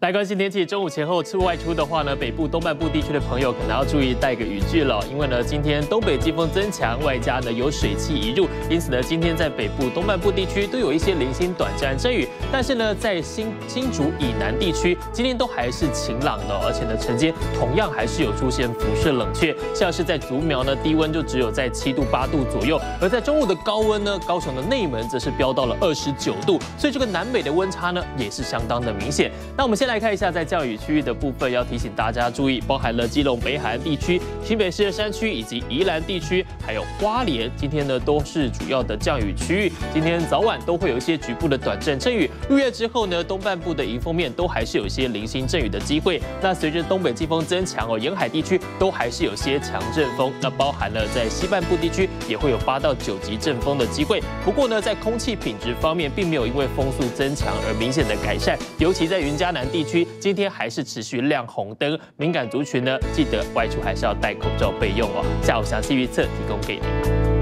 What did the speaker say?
来关心天气，中午前后出外出的话呢，北部东半部地区的朋友可能要注意带个雨具了，因为呢，今天东北季风增强，外加呢有水汽移入，因此呢，今天在北部东半部地区都有一些零星短暂阵雨。但是呢，在新新竹以南地区，今天都还是晴朗的，而且呢，晨间同样还是有出现辐射冷却，像是在竹苗呢，低温就只有在七度八度左右，而在中午的高温呢，高雄的内门则是飙到了二十九度，所以这个南北的温差呢，也是相当的明显。那我们现先来。看一下，在降雨区域的部分，要提醒大家注意，包含了基隆北海岸地区、新北市的山区以及宜兰地区，还有花莲，今天呢都是主要的降雨区域。今天早晚都会有一些局部的短暂阵雨。入夜之后呢，东半部的迎风面都还是有一些零星阵雨的机会。那随着东北季风增强哦，沿海地区都还是有些强阵风。那包含了在西半部地区也会有八到九级阵风的机会。不过呢，在空气品质方面，并没有因为风速增强而明显的改善，尤其在云嘉南地。区今天还是持续亮红灯，敏感族群呢，记得外出还是要戴口罩备用哦。下午详细预测提供给您。